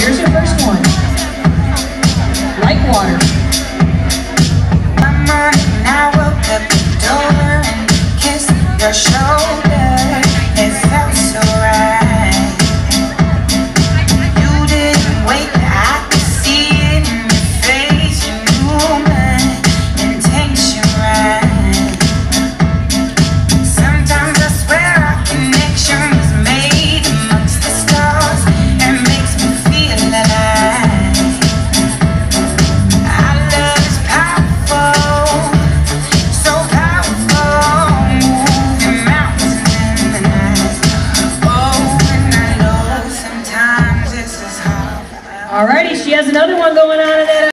Here's your first one. Like water. I'm running, I the door and your shoulder. Alrighty, she has another one going on in that.